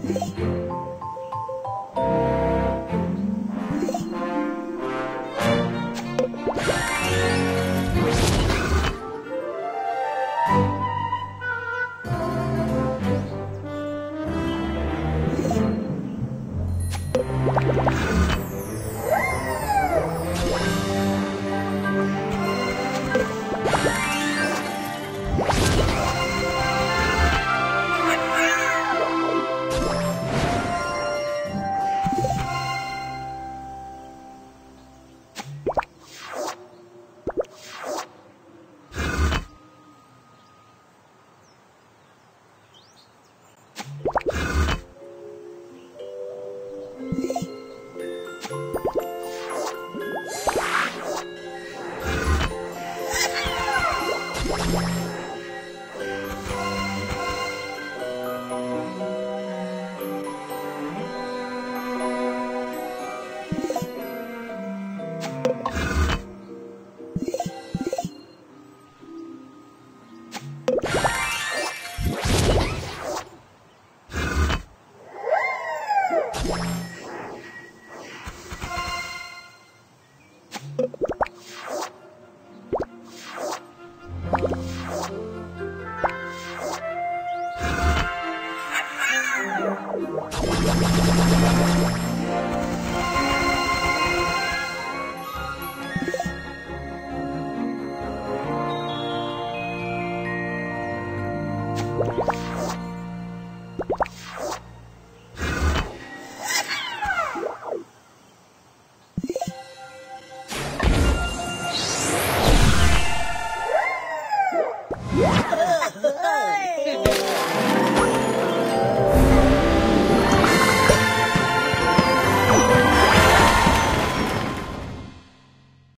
Thank you. you